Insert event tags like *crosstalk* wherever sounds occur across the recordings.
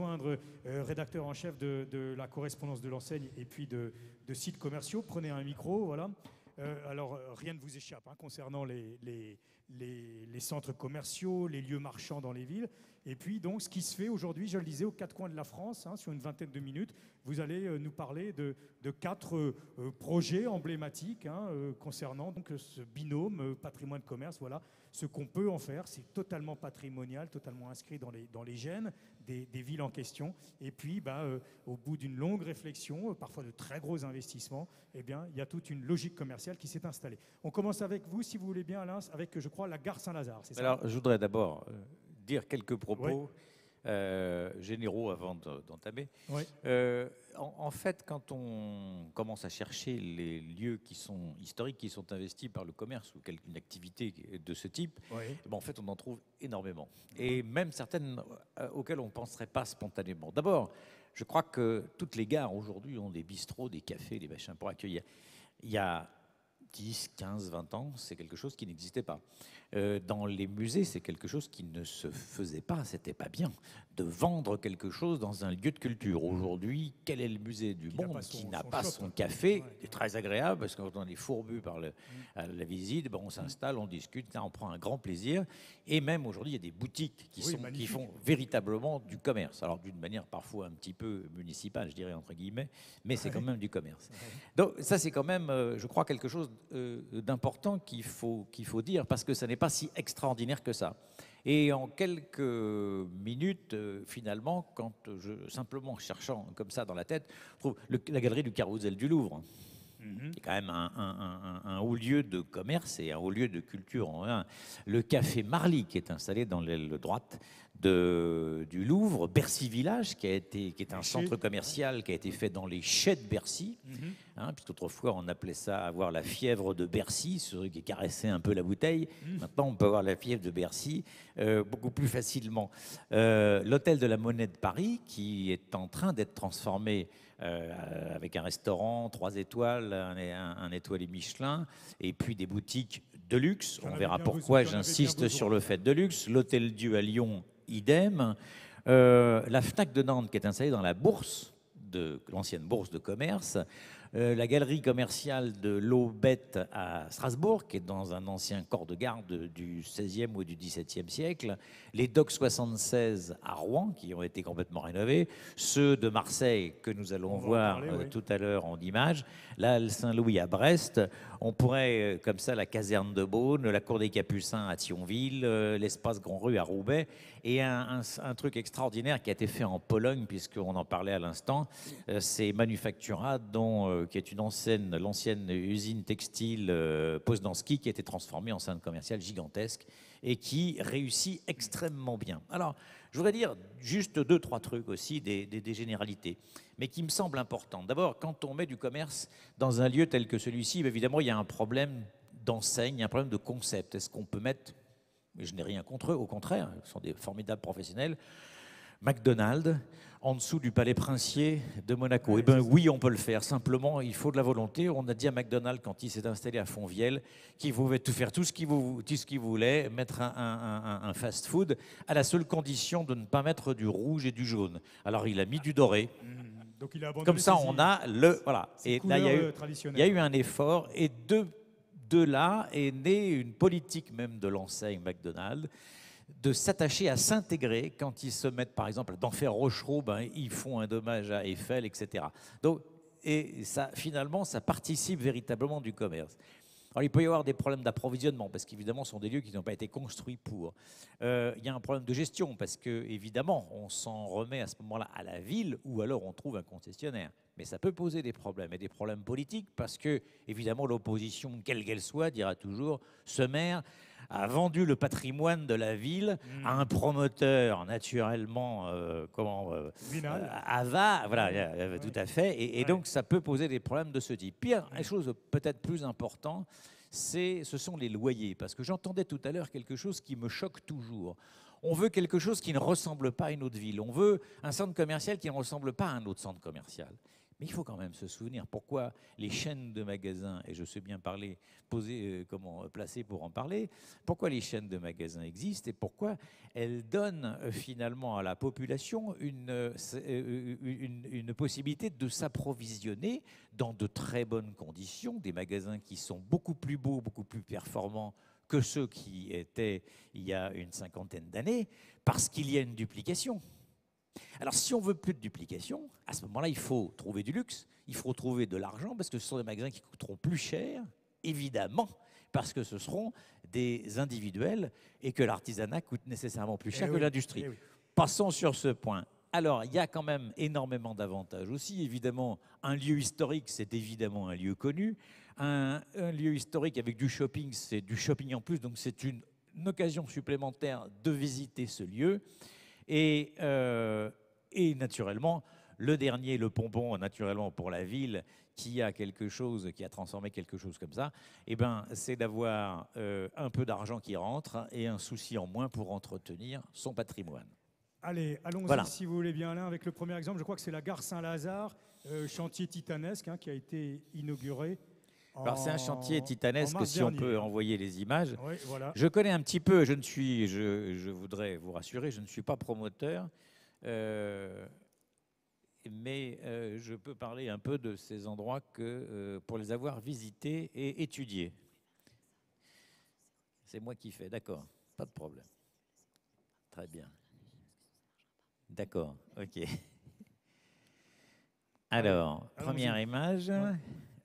euh, rédacteur en chef de, de la correspondance de l'enseigne et puis de, de sites commerciaux. Prenez un micro, voilà. Euh, alors, euh, rien ne vous échappe hein, concernant les, centres commerciaux, les lieux marchands dans les villes. Et puis, donc, ce qui se fait aujourd'hui, je le disais, aux quatre coins de la France, hein, sur une vingtaine de minutes, vous allez nous parler de, de quatre projets emblématiques hein, concernant donc, ce binôme euh, patrimoine-commerce. Voilà ce qu'on peut en faire. C'est totalement patrimonial, totalement inscrit dans les, dans les gènes des, des villes en question. Et puis, bah, euh, au bout d'une longue réflexion, euh, parfois de très gros investissements, eh bien, il y a toute une logique commerciale qui s'est installée. On commence avec vous, si vous voulez bien, Alain, avec, je crois, la gare Saint-Lazare. Alors, je voudrais d'abord euh, dire quelques propos. Euh, généraux avant de- d'entamer. Oui. Euh, en, en fait, quand on commence à chercher les lieux qui sont historiques, qui sont investis par le commerce ou quelque activité de ce type, Oui. eh ben, en fait, on en trouve énormément. Et même certaines euh, auxquelles on ne penserait pas spontanément. D'abord, je crois que toutes les gares aujourd'hui ont des bistrots, des cafés, des machins pour accueillir. Il y a 10, 15, 20 ans, c'est quelque chose qui n'existait pas. Euh, dans les musées, c'est quelque chose qui ne se faisait pas, c'était pas bien de vendre quelque chose dans un lieu de culture. Aujourd'hui, quel est le musée du Qui monde qui n'a pas son café? Ouais. C'est très agréable parce que quand on est fourbu par le- à la visite, ben, on s'installe, on discute, on prend un grand plaisir. Et même aujourd'hui, il y a des boutiques qui, Oui, sont, qui magnifique. font véritablement du commerce. Alors d'une manière parfois un petit peu municipale, je dirais entre guillemets, mais c'est quand même du commerce. Donc ça, c'est quand même, euh, je crois, quelque chose d'important qu'il faut, qu'il faut dire parce que ça n'est pas si extraordinaire que ça. Et en quelques minutes, euh, finalement, quand je, simplement cherchant comme ça dans la tête, je trouve le- la galerie du Carousel du Louvre, Mhm. qui est quand même un, un- un- un haut lieu de commerce et un haut lieu de culture en un. Le café Marly, qui est installé dans l'aile droite de, du Louvre, Bercy Village, qui, a été, qui est un centre commercial qui a été fait dans les chais de Bercy, Mhm. hein, puisqu'autrefois on appelait ça avoir la fièvre de Bercy, ceux qui caressaient un peu la bouteille. Maintenant on peut avoir la fièvre de Bercy euh, beaucoup plus facilement. Euh, L'hôtel de la Monnaie de Paris, qui est en train d'être transformé euh, avec un restaurant, trois étoiles, un, un, un étoilé Michelin, et puis des boutiques de luxe. On verra pourquoi j'insiste sur le fait de luxe. L'hôtel Dieu à Lyon, idem. Euh, la FNAC de Nantes, qui est installée dans la bourse, de l'ancienne bourse de commerce. Euh, la galerie commerciale de l'Aubette à Strasbourg, qui est dans un ancien corps de garde du 16e ou du 17e siècle. Les docks 76 à Rouen, qui ont été complètement rénovés. Ceux de Marseille, que nous allons voir parler, euh, oui. tout à l'heure en image. La Saint-Louis à Brest. On pourrait, euh, comme ça, la caserne de Beaune, la cour des Capucins à Thionville, l'espace Grand Rue à Roubaix. Et un, truc extraordinaire qui a été fait en Pologne, puisqu'on en parlait à l'instant, euh, c'est Manufactura, euh, qui est une ancienne, l'ancienne usine textile euh, Poznański, qui a été transformée en centre commercial gigantesque et qui réussit extrêmement bien. Alors, je voudrais dire juste deux, trois trucs aussi, des, généralités, mais qui me semblent importants. D'abord, quand on met du commerce dans un lieu tel que celui-ci, évidemment, il y a un problème d'enseigne, un problème de concept. Est-ce qu'on peut mettre, mais je n'ai rien contre eux, au contraire, ils sont des formidables professionnels, McDonald's en dessous du palais princier de Monaco. Eh bien oui, on peut le faire. Simplement, il faut de la volonté. On a dit à McDonald's quand il s'est installé à Fontvieille qu'il pouvait tout faire tout ce qu'il voulait, mettre un, un- un- un fast-food à la seule condition de ne pas mettre du rouge et du jaune. Alors il a mis du doré. Mhm. Donc il a Comme ça, on a le voilà. Et là, il y a couleurs, eu euh, il y a eu un effort et de, de là est née une politique même de l'enseigne McDonald's de s'attacher à s'intégrer quand ils se mettent par exemple d'en faire Rochereau, ben, ils font un dommage à Eiffel, etc. Donc, et ça, finalement, ça participe véritablement du commerce. Il peut y avoir des problèmes d'approvisionnement, parce qu'évidemment, ce sont des lieux qui n'ont pas été construits pour. Euh, il y a un problème de gestion, parce que, évidemment, on s'en remet à ce moment-là à la ville, ou alors on trouve un concessionnaire. Mais ça peut poser des problèmes, et des problèmes politiques, parce que, évidemment, l'opposition, quelle qu'elle soit, dira toujours ce maire a vendu le patrimoine de la ville à un promoteur naturellement, euh, comment, euh, euh, voilà, euh, tout à fait. Et, et Ouais. donc, ça peut poser des problèmes de ce type. Pire, une chose peut-être plus importante, c'est, ce sont les loyers. Parce que j'entendais tout à l'heure quelque chose qui me choque toujours. On veut quelque chose qui ne ressemble pas à une autre ville. On veut un centre commercial qui ne ressemble pas à un autre centre commercial. Mais il faut quand même se souvenir pourquoi les chaînes de magasins, et je sais bien parler, poser, euh, comment placer pour en parler, pourquoi les chaînes de magasins existent et pourquoi elles donnent euh, finalement à la population euh, une, une possibilité de s'approvisionner dans de très bonnes conditions, des magasins qui sont beaucoup plus beaux, beaucoup plus performants que ceux qui étaient il y a une cinquantaine d'années, parce qu'il y a une duplication. Alors, si on veut plus de duplication, à ce moment-là, il faut trouver du luxe, il faut trouver de l'argent, parce que ce sont des magasins qui coûteront plus cher, évidemment, parce que ce seront des individuels et que l'artisanat coûte nécessairement plus cher Eh que oui, l'industrie. eh oui. Passons sur ce point. Alors, il y a quand même énormément d'avantages aussi. Évidemment, un lieu historique, c'est évidemment un lieu connu. Un, un lieu historique avec du shopping, c'est du shopping en plus, donc c'est une, une occasion supplémentaire de visiter ce lieu. Et, euh, et naturellement, le dernier, le pompon, naturellement pour la ville, qui a quelque chose, qui a transformé quelque chose comme ça, eh ben, c'est d'avoir euh, un peu d'argent qui rentre et un souci en moins pour entretenir son patrimoine. Allez, allons-y Voilà. si vous voulez bien, Alain, avec le premier exemple. Je crois que c'est la gare Saint-Lazare, euh, chantier titanesque hein, qui a été inauguré. Alors c'est un chantier titanesque si on peut envoyer les images. Oui, voilà. Je connais un petit peu, je ne suis, je, je voudrais vous rassurer, je ne suis pas promoteur, euh, mais euh, je peux parler un peu de ces endroits que, euh, pour les avoir visités et étudiés. C'est moi qui fais, d'accord, pas de problème. Très bien. D'accord, ok. Alors, première image.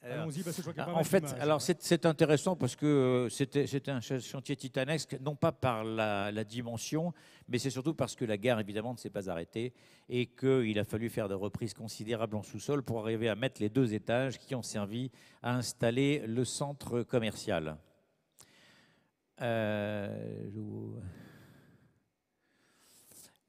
Allons-y, parce que je crois qu'il y a pas en mal fait, d'images. alors c'est c'est intéressant parce que euh, c'était c'était un ch- chantier titanesque, non pas par la, la dimension, mais c'est surtout parce que la gare, évidemment, ne s'est pas arrêtée et qu'il a fallu faire des reprises considérables en sous-sol pour arriver à mettre les deux étages qui ont servi à installer le centre commercial. Euh, je vous-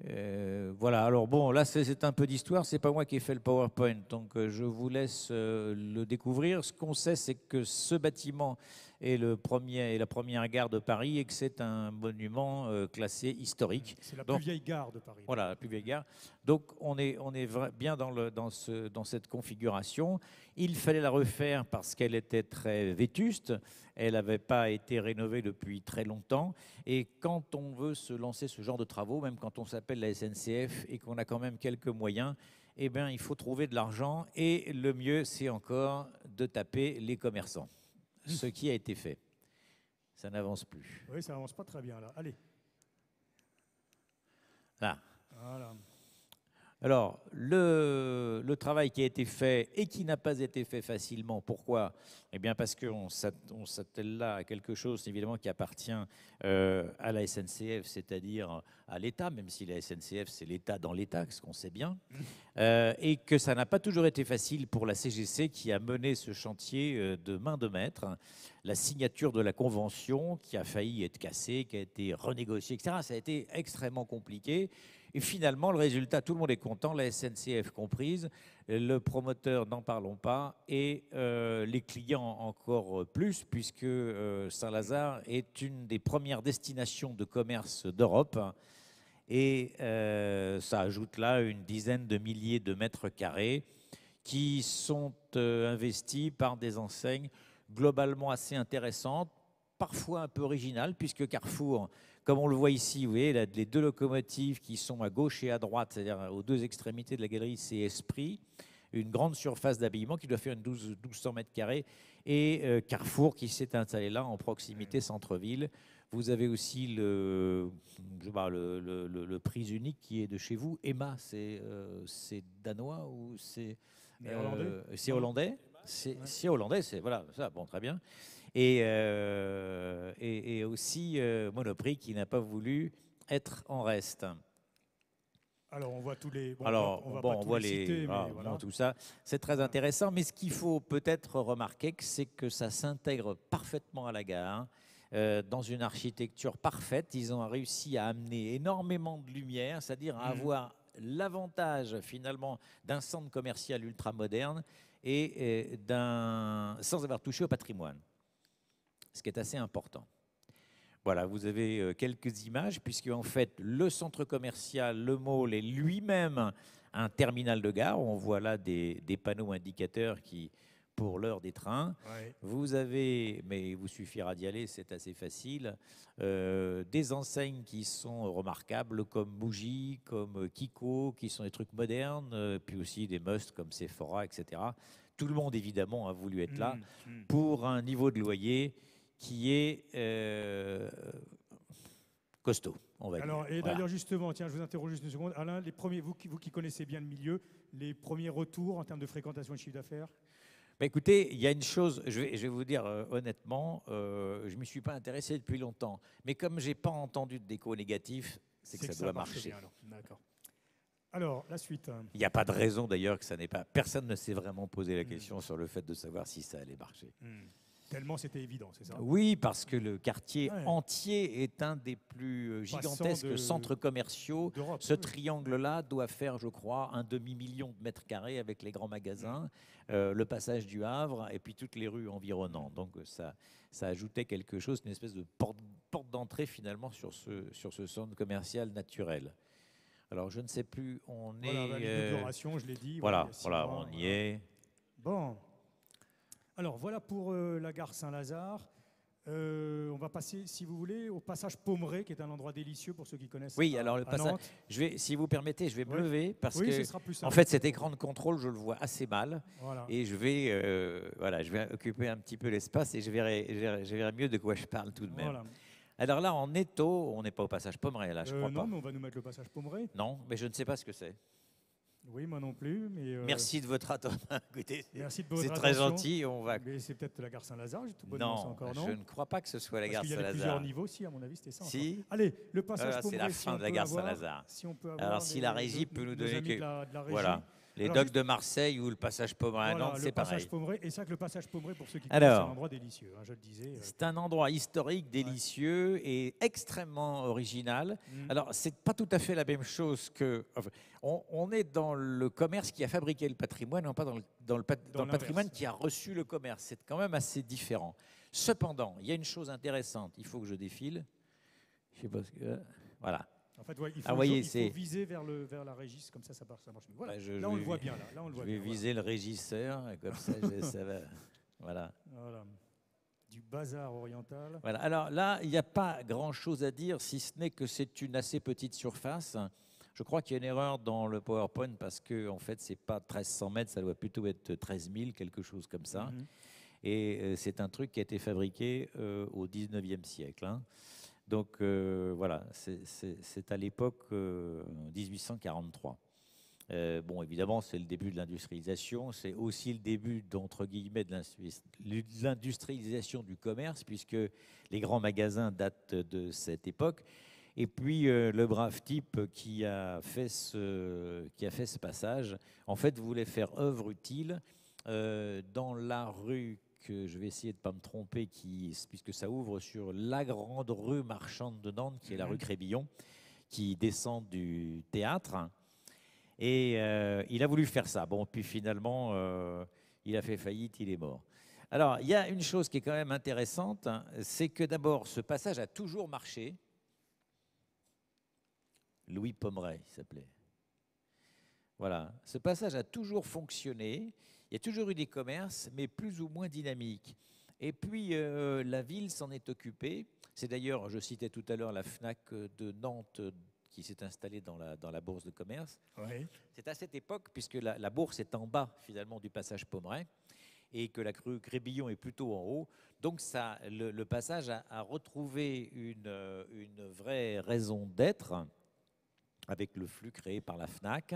euh, voilà, alors bon, là c'est- un peu d'histoire, c'est pas moi qui ai fait le PowerPoint, donc euh, je vous laisse euh, le découvrir. Ce qu'on sait, c'est que ce bâtiment est, le premier, est la première gare de Paris et que c'est un monument euh, classé historique. C'est la donc- plus vieille gare de Paris. Voilà, la plus vieille gare. Donc on est, on est vra- bien dans, le, dans, ce, dans cette configuration. Il fallait la refaire parce qu'elle était très vétuste. Elle n'avait pas été rénovée depuis très longtemps. Et quand on veut se lancer ce genre de travaux, même quand on s'appelle la SNCF et qu'on a quand même quelques moyens, eh bien, il faut trouver de l'argent. Et le mieux, c'est encore de taper les commerçants. Ce qui a été fait. Ça n'avance plus. Oui, ça avance pas très bien là. Allez. Là. Voilà. Alors, le, le travail qui a été fait et qui n'a pas été fait facilement, pourquoi? Eh bien, parce qu'on s'at- on s'attelle là à quelque chose, évidemment, qui appartient euh, à la SNCF, c'est-à-dire à l'État, même si la SNCF, c'est l'État dans l'État, ce qu'on sait bien, euh, et que ça n'a pas toujours été facile pour la CGC qui a mené ce chantier euh, de main de maître. La signature de la convention qui a failli être cassée, qui a été renégociée, etc., ça a été extrêmement compliqué. Et finalement, le résultat, tout le monde est content, la SNCF comprise, le promoteur, n'en parlons pas, et euh, les clients encore plus, puisque euh, Saint-Lazare est une des premières destinations de commerce d'Europe. Et euh, ça ajoute là une dizaine de milliers de mètres carrés qui sont investis par des enseignes globalement assez intéressantes, parfois un peu originales, puisque Carrefour, comme on le voit ici, vous voyez, là, les deux locomotives qui sont à gauche et à droite, c'est-à-dire aux deux extrémités de la galerie, c'est Esprit, une grande surface d'habillement qui doit faire une 12, 1200 mètres carrés, et euh, Carrefour qui s'est installé là en proximité centre-ville. Vous avez aussi le, je sais pas, le, le, le- le prix unique qui est de chez vous. Emma, c'est euh, danois ou c'est Néerlandais? euh, C'est hollandais? C'est Ouais. c'est hollandais, c'est voilà, ça, bon, très bien. Et, euh, et, et aussi euh, Monoprix qui n'a pas voulu être en reste. Alors, on voit tous les. bon, Alors, on va, bon, pas on voit les les, citer, mais voilà, voilà. bon, tout ça, c'est très intéressant. Mais ce qu'il faut peut-être remarquer, c'est que ça s'intègre parfaitement à la gare, euh, dans une architecture parfaite. Ils ont réussi à amener énormément de lumière, c'est-à-dire à Mhm. avoir l'avantage finalement d'un centre commercial ultra moderne et d'un sans avoir touché au patrimoine, ce qui est assez important. Voilà, vous avez euh, quelques images, puisque en fait, le centre commercial, le mall, est lui-même un terminal de gare. On voit là des, des panneaux indicateurs qui, pour l'heure des trains. Ouais. Vous avez, mais il vous suffira d'y aller, c'est assez facile, euh, des enseignes qui sont remarquables comme Muji, comme Kiko, qui sont des trucs modernes, euh, puis aussi des musts comme Sephora, etc. Tout le monde, évidemment, a voulu être là Mm, mm. pour un niveau de loyer qui est euh, costaud, on va Alors, dire. et Voilà. d'ailleurs, justement, tiens, je vous interroge juste une seconde. Alain, les premiers, vous, qui- vous qui connaissez bien le milieu, les premiers retours en termes de fréquentation et de chiffre d'affaires? Bah, écoutez, il y a une chose, je vais, je vais vous dire euh, honnêtement, euh, je ne m'y suis pas intéressé depuis longtemps. Mais comme je n'ai pas entendu de déco négatif, c'est que ça, doit marche marcher. bien, alors. D'accord. Alors, la suite. Il n'y a pas de raison d'ailleurs que ça n'ait pas. Personne ne s'est vraiment posé la question sur le fait de savoir si ça allait marcher. Hmm. Tellement c'était évident, c'est ça Oui, parce que le quartier Ouais. entier est un des plus euh, gigantesques de- centres commerciaux. Ce triangle-là doit faire, je crois, un demi-million de mètres carrés avec les grands magasins, euh, le passage du Havre et puis toutes les rues environnantes. Donc euh, ça, ça ajoutait quelque chose, une espèce de porte, porte d'entrée finalement sur ce, sur ce centre commercial naturel. Alors je ne sais plus, on Voilà, est... euh, je l'ai dit. voilà, voilà, mois, on y voilà. est. Bon. Alors, voilà pour euh, la gare Saint-Lazare. Euh, on va passer, si vous voulez, au passage Pommeret, qui est un endroit délicieux pour ceux qui connaissent. Oui, à- alors le passage-. Je vais, si vous permettez, je vais me Ouais. lever parce oui, que, en fait, cet écran de contrôle, je le vois assez mal Voilà. et je vais, euh, voilà, je vais occuper un petit peu l'espace et je verrai, je verrai, je verrai mieux de quoi je parle tout de même. Voilà. Alors là, en étau, on n'est pas au passage Pommeret, là, je Euh, crois non, pas. mais on va nous mettre le passage Pommeret. Non, mais je ne sais pas ce que c'est. Oui, moi non plus. Mais, euh, Merci de votre attention. *laughs* Écoutez, c'est- Merci de votre c'est très gentil. On va. Mais c'est peut-être la gare Saint-Lazare, tout bonnement Non, encore, je ne crois pas que ce soit la Parce gare qu'il y avait plusieurs Saint-Lazare. niveaux, si, à mon avis, c'était ça. encore. Si. Allez, le passage Voilà, c'est la fin de la gare Saint-Lazare. Si on peut Alors, si la régie peut nous donner que- de la, de la régie. Voilà. Les Alors, docks juste- de Marseille ou le passage Pommeret, Voilà, c'est pareil. Et vrai que le passage Pommeret, pour ceux qui Alors. connaissent, c'est un endroit délicieux, hein, je le disais. euh. C'est un endroit historique, délicieux et extrêmement original. Mm. Alors, c'est pas tout à fait la même chose que. enfin, on, on est dans le commerce qui a fabriqué le patrimoine, non pas dans le, dans le, pat- Dans dans le patrimoine qui a reçu le commerce. C'est quand même assez différent. Cependant, il y a une chose intéressante. Il faut que je défile. Je sais pas ce que. Voilà. En fait, ouais, il faut, Ah, voyez, il faut viser vers, le, vers la régie, comme ça, ça marche, ça marche mieux. Voilà. Bah, je- là, je on le voit bien. Là, là on le Je voit vais bien, voilà. viser le régisseur, et comme ça, je- *laughs* ça va. Voilà. Voilà. Du bazar oriental. Voilà. Alors là, il n'y a pas grand-chose à dire, si ce n'est que c'est une assez petite surface. Je crois qu'il y a une erreur dans le PowerPoint parce que en fait, c'est pas 1300 mètres, ça doit plutôt être 13 000, quelque chose comme ça. Mhm. Et euh, c'est un truc qui a été fabriqué euh, au 19e siècle. hein. Donc euh, voilà, c'est- à l'époque euh, 1843. Euh, bon, évidemment, c'est le début de l'industrialisation. C'est aussi le début, d'entre guillemets, de l'indu- l'industrialisation du commerce, puisque les grands magasins datent de cette époque. Et puis, euh, le brave type qui a, fait ce, qui a fait ce passage, en fait, voulait faire œuvre utile euh, dans la rue que je vais essayer de ne pas me tromper, qui, puisque ça ouvre sur la grande rue marchande de Nantes, qui est la Mhm. rue Crébillon, qui descend du théâtre. Et euh, il a voulu faire ça. Bon, puis finalement, euh, il a fait faillite, il est mort. Alors, il y a une chose qui est quand même intéressante, hein, c'est que d'abord, ce passage a toujours marché. Louis Pommeret, il s'appelait. Voilà, ce passage a toujours fonctionné. Il y a toujours eu des commerces, mais plus ou moins dynamiques. Et puis, euh, la ville s'en est occupée. C'est d'ailleurs, je citais tout à l'heure la FNAC de Nantes euh, qui s'est installée dans la, dans la bourse de commerce. C'est à cette époque, puisque la, la bourse est en bas finalement du passage Pommeret et que la crue Crébillon est plutôt en haut. Donc ça, le, le passage a, a retrouvé une, euh, une vraie raison d'être avec le flux créé par la FNAC.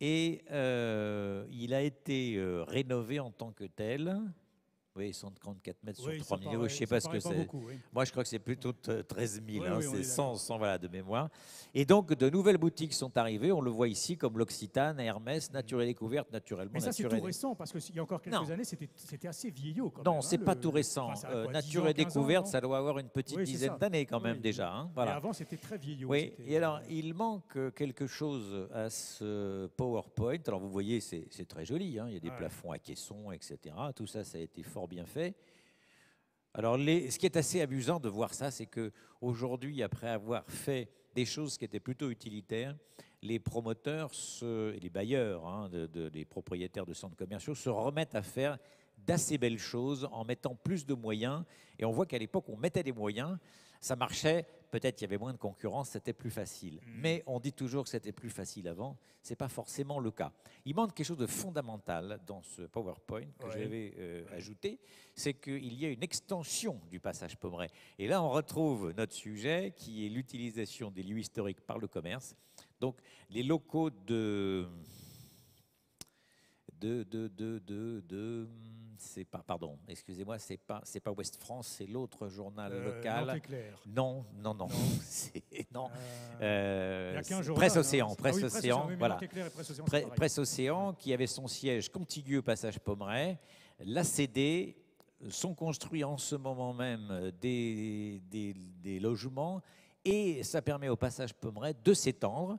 Et euh, il a été euh, rénové en tant que tel. Oui, 134 mètres Oui, sur ça 3 000 paraît- euros, je ne sais pas ce que c'est. oui. Moi, je crois que c'est plutôt t- 13 000, Oui, hein, c'est est 100, 100, voilà, de mémoire. Et donc, de nouvelles boutiques sont arrivées, on le voit ici, comme l'Occitane, Hermès, Nature et Découverte, naturellement. Mais ça, c'est tout récent, parce qu'il y a encore quelques Non. années, c'était assez vieillot. Quand Non, même, c'est hein, pas le- tout récent. enfin, Euh, quoi, 10 Nature ans, et 15 ans, Découverte, ça doit avoir une petite dizaine d'années quand même déjà. hein, Mais voilà. avant, c'était très vieillot. Oui, et alors il manque quelque chose à ce PowerPoint. Alors vous voyez, c'est très joli, il y a des plafonds à caissons, etc. Tout ça, ça a été fort bien fait. Alors ce qui est assez amusant de voir ça, c'est que aujourd'hui, après avoir fait des choses qui étaient plutôt utilitaires, les promoteurs et les bailleurs, hein, les propriétaires de centres commerciaux se remettent à faire d'assez belles choses en mettant plus de moyens. Et on voit qu'à l'époque, on mettait des moyens, ça marchait, peut-être qu'il y avait moins de concurrence, c'était plus facile. Mais on dit toujours que c'était plus facile avant, ce n'est pas forcément le cas. Il manque quelque chose de fondamental dans ce PowerPoint que Ouais. j'avais euh, ajouté, c'est qu'il y a une extension du passage Pommeret. Et là, on retrouve notre sujet qui est l'utilisation des lieux historiques par le commerce. Donc, les locaux de. De, de, de, de, de- c'est pas, pardon, excusez-moi, c'est pas, c'est pas Ouest France, c'est l'autre journal Euh, local. Non, non, non, Non. *laughs* c'est non. Euh, Euh, Presse. Océan, Presse Océan, voilà. Presse Océan. Presse qui avait son siège contiguë au passage Pommeret, l'a cédé, sont construits en ce moment même des, des- des logements, et ça permet au passage Pommeret de s'étendre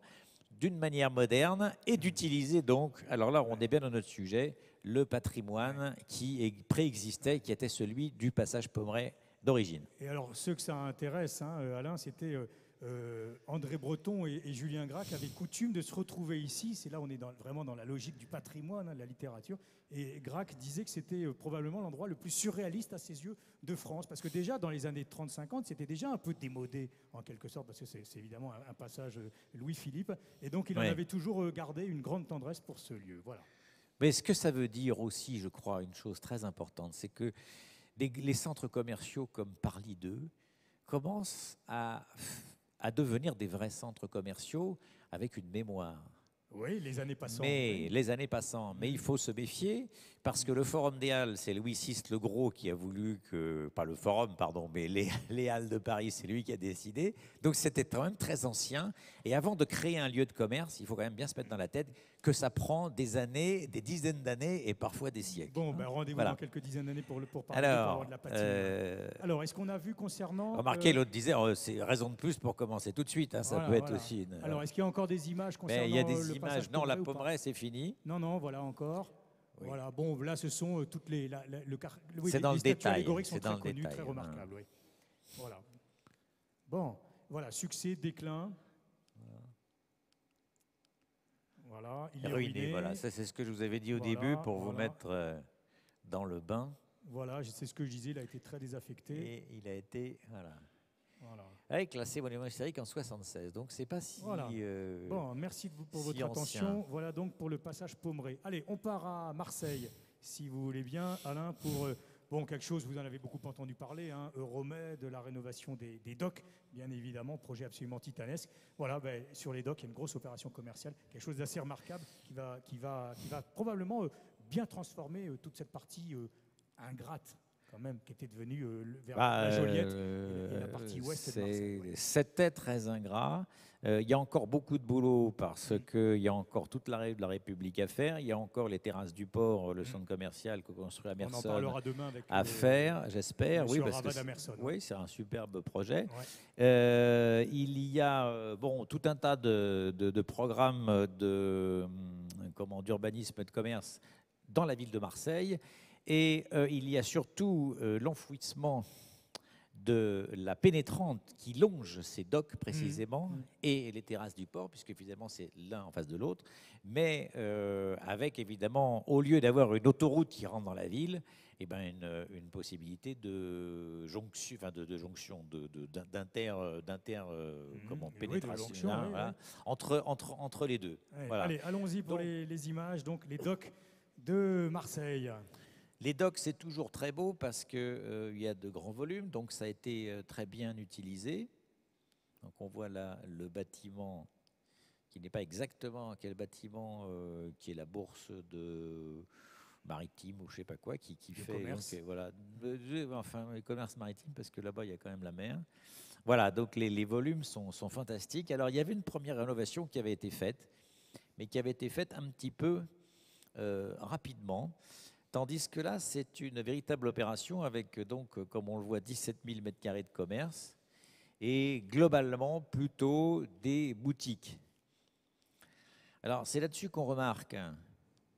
d'une manière moderne et d'utiliser donc, alors là on est bien dans notre sujet, le patrimoine qui préexistait, qui était celui du passage Pommeret d'origine. Et alors, ceux que ça intéresse, hein, euh, Alain, c'était euh, euh, André Breton et, et Julien Gracq avaient coutume de se retrouver ici. C'est là on est dans- vraiment dans la logique du patrimoine, hein, de la littérature. Et Gracq disait que c'était euh, probablement l'endroit le plus surréaliste à ses yeux de France. Parce que déjà, dans les années 30-50, c'était déjà un peu démodé, en quelque sorte, parce que c'est évidemment un, un passage euh, Louis-Philippe. Et donc, il en avait toujours gardé une grande tendresse pour ce lieu. Voilà. Mais ce que ça veut dire aussi, je crois, une chose très importante, c'est que les, les centres commerciaux comme Parly 2 commencent à, à devenir des vrais centres commerciaux avec une mémoire. Oui, les années passant. Mais oui. les années passant, mais il faut se méfier parce que le Forum des Halles, c'est Louis VI le Gros qui a voulu que, pas le Forum, pardon, mais les, *laughs* les Halles de Paris, c'est lui qui a décidé. Donc c'était quand même très ancien. Et avant de créer un lieu de commerce, il faut quand même bien se mettre dans la tête que ça prend des années, des dizaines d'années et parfois des siècles. Bon, ben, rendez-vous Voilà. dans quelques dizaines d'années pour, le, pour parler Alors, de la patine. euh, Alors, est-ce qu'on a vu concernant. remarquez, euh, l'autre disait, oh, c'est raison de plus pour commencer tout de suite. hein, ça Voilà, peut être aussi. Une, Alors, est-ce qu'il y a encore des images concernant mais il y a euh, des le images. Non, la Pommeraye, c'est fini. Non, non, voilà encore. Oui. Voilà, bon, là, ce sont euh, toutes les. la- la- le car- oui, C'est dans les le détail, allégoriques sont c'est très dans le connues, détail, très hein. remarquables, oui. Voilà. Bon, voilà, succès, déclin. Voilà, il est ruiné. ruiné. Voilà, ça c'est ce que je vous avais dit au Voilà, début pour vous mettre euh, dans le bain. Voilà, c'est ce que je disais, il a été très désaffecté. Et il a été voilà, Voilà. Classé monument historique en 76. Donc c'est pas si. Voilà. euh, Bon, merci pour si votre ancien. attention. Voilà donc pour le passage Pommeret. Allez, on part à Marseille, si vous voulez bien, Alain, pour euh, bon, quelque chose, vous en avez beaucoup entendu parler, hein, Euromed, la rénovation des, docks, bien évidemment, projet absolument titanesque. Voilà, ben, sur les docks, il y a une grosse opération commerciale, quelque chose d'assez remarquable qui va probablement euh, bien transformer euh, toute cette partie euh, ingrate, quand même, qui était devenue euh, vers bah, la Joliette. euh, et la partie ouest de Marseille. C'était très ingrat. Euh, Il y a encore beaucoup de boulot parce qu'il y a encore toute la, ré- la République à faire. Il y a encore les terrasses du port, le Mm. centre commercial que construit à On en parlera demain avec à le- faire, j'espère. Oui, parce que Amerson. oui, c'est un superbe projet. Ouais. Euh, il y a euh, bon, tout un tas de, de- de programmes de, hum, comment, d'urbanisme et de commerce dans la ville de Marseille. Et euh, il y a surtout euh, l'enfouissement de la pénétrante qui longe ces docks précisément Mhm. et les terrasses du port, puisque finalement c'est l'un en face de l'autre, mais euh, avec évidemment, au lieu d'avoir une autoroute qui rentre dans la ville, eh ben une, une possibilité de jonction, enfin de, de jonction, de- de- d'in- d'inter, d'inter, Mhm. comment, Oui, pénétration, jonction, hein, oui, voilà, oui. entre, entre, entre les deux. Voilà. Allez, allons-y pour Donc- les, les images. Donc, les docks de Marseille. Les docks, c'est toujours très beau parce qu'il y a de grands volumes, donc ça a été euh, très bien utilisé. Donc on voit là le bâtiment qui n'est pas exactement quel bâtiment euh, qui est la bourse de maritime ou je sais pas quoi qui, qui Le fait commerce. donc, euh, voilà enfin le commerce maritime parce que là-bas il y a quand même la mer voilà donc les, les volumes sont, sont fantastiques alors il y avait une première rénovation qui avait été faite mais qui avait été faite un petit peu euh, rapidement Tandis que là, c'est une véritable opération avec, euh, donc, euh, comme on le voit, 17 000 m2 de commerce et globalement plutôt des boutiques. Alors, c'est là-dessus qu'on remarque hein,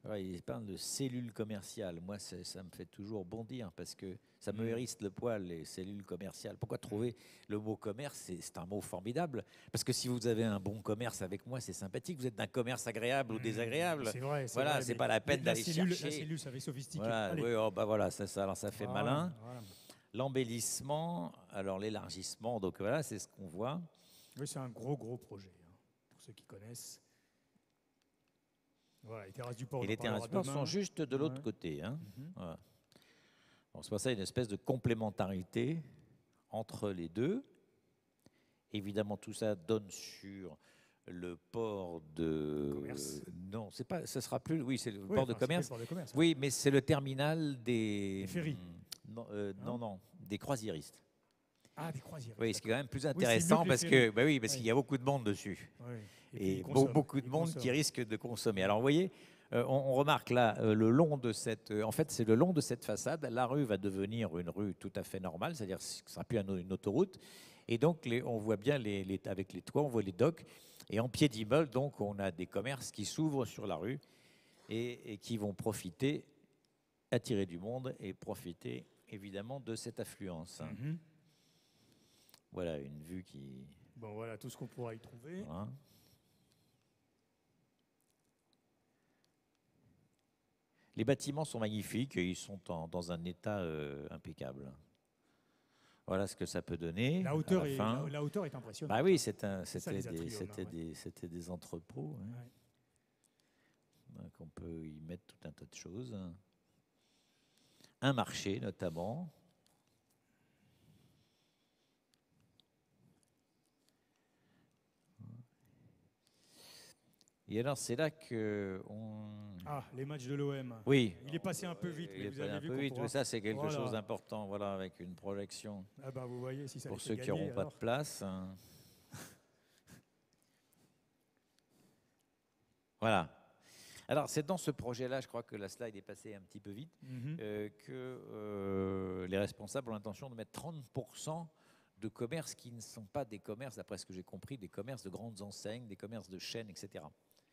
Ouais, il parle de cellules commerciales. Moi, ça me fait toujours bondir parce que ça me Mm. hérisse le poil, les cellules commerciales. Pourquoi trouver le mot commerce? C'est un mot formidable. Parce que si vous avez un bon commerce avec moi, c'est sympathique. Vous êtes d'un commerce agréable ou désagréable. C'est vrai. Voilà, c'est pas la peine d'aller chercher. La cellule, ça fait sophistiqué. Voilà, oui, oh, bah voilà, ça, ça, alors ça fait Voilà, malin. voilà. L'embellissement, alors l'élargissement, donc voilà, c'est ce qu'on voit. Oui, c'est un gros, gros projet, hein, pour ceux qui connaissent. Voilà, les terrasses du port. on Et les terrasses du port sont juste de l'autre Ouais. côté. Hein. Mhm. Voilà. Bon, c'est pour ça une espèce de complémentarité entre les deux. Évidemment, tout ça donne sur le port de. Commerce. Non, c'est pas. Ce sera plus. Oui, c'est le Oui, port de enfin, commerce. le port de commerce. Oui, mais c'est le terminal des. Des ferries. Non, euh, Non non, non, des croisiéristes. Ah, des croisières. Oui, ce qui est quand même plus intéressant parce que, bah oui, parce Oui. qu'il y a beaucoup de monde dessus Oui. et, beaucoup de monde qui risque de consommer. Alors, vous voyez, euh, on, on remarque là, euh, le long de cette, euh, en fait, c'est le long de cette façade, la rue va devenir une rue tout à fait normale, c'est-à-dire que ce ne sera plus un- une autoroute. Et donc, les- on voit bien les, les- avec les toits, on voit les docks. Et en pied d'immeuble, donc, on a des commerces qui s'ouvrent sur la rue et, et qui vont profiter, attirer du monde et profiter évidemment de cette affluence. Mhm. Voilà une vue qui. Bon, voilà tout ce qu'on pourra y trouver. voilà. Les bâtiments sont magnifiques et ils sont en- dans un état euh, impeccable. Voilà ce que ça peut donner. La hauteur, la est, fin. la, la hauteur est impressionnante. Bah oui, c'était des, ouais. entrepôts. hein. Ouais. Donc on peut y mettre tout un tas de choses. Un marché notamment. Et alors c'est là que on. Ah, les matchs de l'OM. Oui. Il est passé un peu vite, Il mais est vous passé avez un vu peu vite, pourra- mais ça c'est quelque Voilà. chose d'important, voilà, avec une projection Ah bah vous voyez si ça pour ceux qui n'auront pas de place. hein. *laughs* voilà. Alors c'est dans ce projet-là, je crois que la slide est passée un petit peu vite, Mhm. euh, que euh, les responsables ont l'intention de mettre 30% de commerces qui ne sont pas des commerces, d'après ce que j'ai compris, des commerces de grandes enseignes, des commerces de chaînes, etc.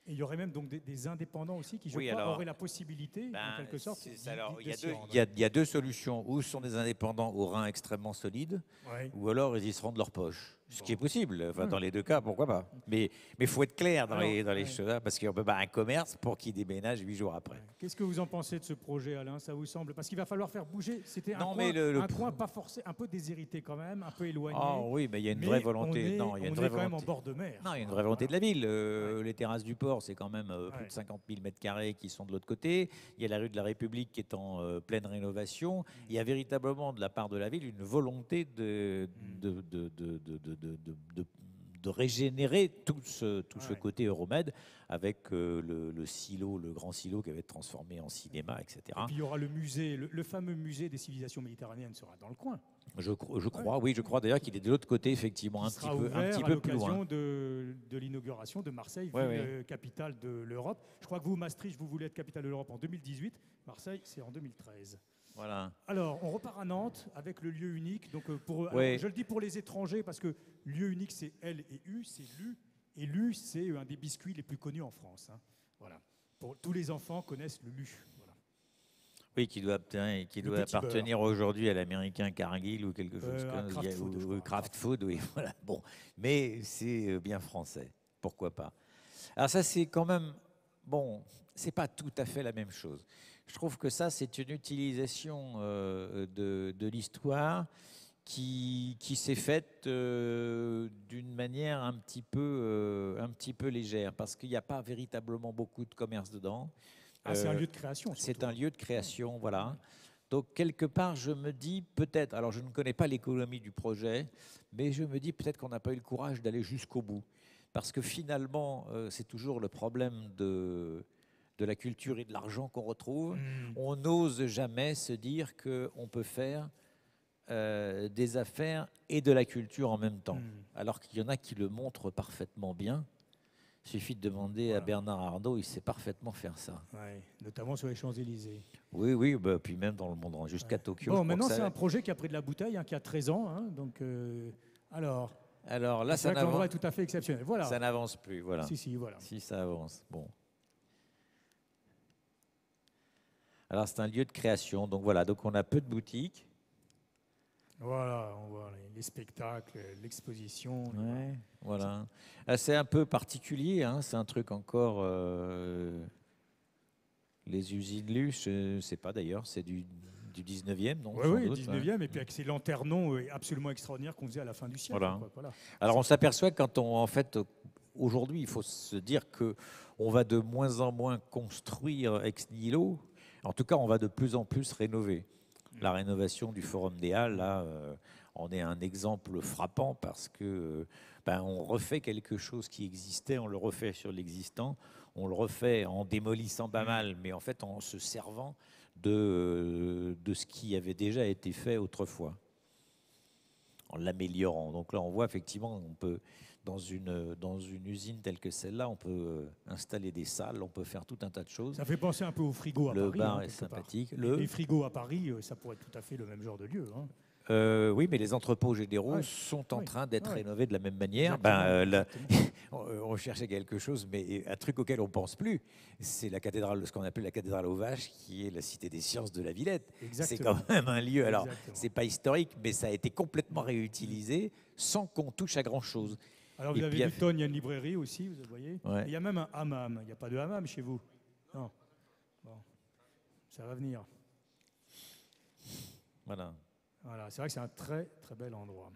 Et il y aurait même donc des, des indépendants aussi qui, je Oui, crois, alors, auraient la possibilité, Ben, en quelque sorte, alors, il y, a deux, rendre. il y a- il y a deux solutions. Ou ce sont des indépendants aux reins extrêmement solides, Ouais. ou alors ils y seront de leur poche. Ce qui est possible. Enfin, Ouais. Dans les deux cas, pourquoi pas. Mais il faut être clair dans Alors, les, dans les ouais. choses, parce qu'on peut pas un commerce pour qu'il déménage huit jours après. Qu'est-ce que vous en pensez de ce projet, Alain? Ça vous semble? Parce qu'il va falloir faire bouger. C'était un, Non, coin, mais le- le un pro- coin pas forcé, un peu déshérité quand même, un peu éloigné. Ah oui, mais il y a une Mais vraie volonté. On est, non, il y a une vraie quand même en volonté. bord de mer. Non, il y a une vraie volonté de la ville. Euh, Ouais. Les terrasses du port, c'est quand même euh, plus Ouais. de 50 000 mètres carrés qui sont de l'autre côté. Il y a la rue de la République qui est en euh, pleine rénovation. Il y a véritablement de la part de la ville une volonté de, Mm. de, de, de, de, de, de- régénérer tout ce, tout ce Ouais. côté Euromède avec euh, le, le silo, le grand silo qui va être transformé en cinéma, etc. Et puis il y aura le musée, le, le fameux musée des civilisations méditerranéennes sera dans le coin. Je, je crois, oui, je crois d'ailleurs qu'il est de l'autre côté, effectivement, un petit peu, un petit à peu plus loin. de, de l'inauguration de Marseille, Ouais, ville ouais. euh, capitale de l'Europe. Je crois que vous, Maastricht, vous voulez être capitale de l'Europe en 2018. Marseille, c'est en 2013. Voilà. Alors, on repart à Nantes avec le lieu unique. Donc, euh, alors, je le dis pour les étrangers parce que lieu unique, c'est L et U, c'est LU. Et LU, c'est un des biscuits les plus connus en France. hein. Voilà. Pour, tous les enfants connaissent le LU. Voilà. Oui, qui doit, qui petit appartenir aujourd'hui à l'américain Cargill ou quelque chose Euh, comme Kraft il y a- Food, ou- ou. Kraft Food, oui, *laughs* voilà. Bon, mais c'est euh, bien français, pourquoi pas? Alors ça, c'est quand même bon. C'est pas tout à fait la même chose. Je trouve que ça, c'est une utilisation euh, de, de l'histoire qui, qui s'est faite euh, d'une manière un petit peu, euh, un petit peu légère, parce qu'il n'y a pas véritablement beaucoup de commerce dedans. Ah, c'est un lieu de création. c'est un lieu de création, voilà. Donc quelque part, je me dis peut-être, alors je ne connais pas l'économie du projet, mais je me dis peut-être qu'on n'a pas eu le courage d'aller jusqu'au bout. Parce que finalement, c'est toujours le problème de, de la culture et de l'argent qu'on retrouve. Mm. On n'ose jamais se dire qu'on peut faire euh, des affaires et de la culture en même temps. Mm. Alors qu'il y en a qui le montrent parfaitement bien. Il suffit de demander à. Bernard Arnault, il sait parfaitement faire ça. Ouais, notamment sur les Champs-Élysées. Oui, oui, bah, puis même dans le monde, entier, jusqu'à Ouais. Tokyo. Bon, maintenant, ça- c'est un projet qui a pris de la bouteille, hein, qui a 13 ans. hein, donc, euh, alors, Alors là, ça n'avance, est tout à fait exceptionnel. Voilà. ça n'avance plus, voilà. Si, si, voilà. Si ça avance, bon. Alors c'est un lieu de création. Donc voilà, donc on a peu de boutiques. Voilà, on voit les, les spectacles, l'exposition. Ouais, voilà. Ah, C'est un peu particulier, hein, c'est un truc encore. euh, les usines Luce, je sais pas d'ailleurs, c'est du, du 19e, non Oui, oui, doute, 19e, et puis avec ces lanternons euh, absolument extraordinaires qu'on faisait à la fin du siècle. Voilà. quoi, voilà. Alors on s'aperçoit quand on, en fait, aujourd'hui, il faut se dire que on va de moins en moins construire ex nihilo. En tout cas, on va de plus en plus rénover. La rénovation du Forum des Halles, là, euh, on est un exemple frappant parce que euh, ben, on refait quelque chose qui existait, on le refait sur l'existant, on le refait en démolissant pas mal, mais en fait en se servant de, euh, de ce qui avait déjà été fait autrefois en l'améliorant. Donc là, on voit effectivement, on peut, dans une, dans une usine telle que celle-là, on peut euh, installer des salles, on peut faire tout un tas de choses. Ça fait penser un peu au frigo à Le Paris. bar hein, est quelque part. sympathique. Les- Le, Les frigos à Paris, euh, ça pourrait être tout à fait le même genre de lieu. hein. Euh, oui, mais les entrepôts généraux sont en Oui. train d'être rénovés de la même manière. Ben, euh, la- *laughs* on, cherchait quelque chose, mais un truc auquel on pense plus, c'est la cathédrale, ce qu'on appelle la cathédrale aux vaches, qui est la cité des sciences de la Villette. C'est quand même un lieu. Alors, c'est pas historique, mais ça a été complètement réutilisé sans qu'on touche à grand chose. Alors vous et avez Tonne, il y a une librairie aussi, vous voyez. Ouais. Il y a même un hammam. Il n'y a pas de hammam chez vous Non. Bon. Ça va venir. Voilà. Voilà, c'est vrai que c'est un très très bel endroit.